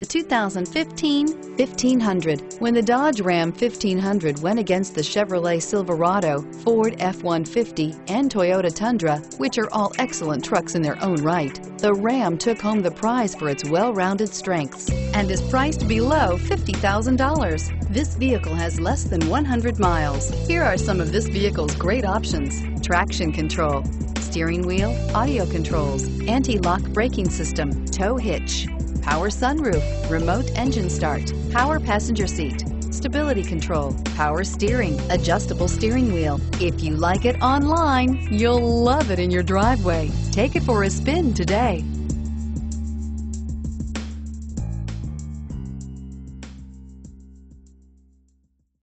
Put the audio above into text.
The 2015 1500. When the Dodge Ram 1500 went against the Chevrolet Silverado, Ford F-150, and Toyota Tundra, which are all excellent trucks in their own right, the Ram took home the prize for its well-rounded strengths and is priced below $50,000. This vehicle has less than 100 miles. Here are some of this vehicle's great options. Traction control, steering wheel, audio controls, anti-lock braking system, tow hitch, power sunroof, remote engine start, power passenger seat, stability control, power steering, adjustable steering wheel. If you like it online, you'll love it in your driveway. Take it for a spin today.